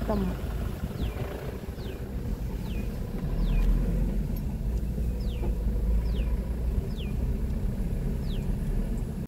там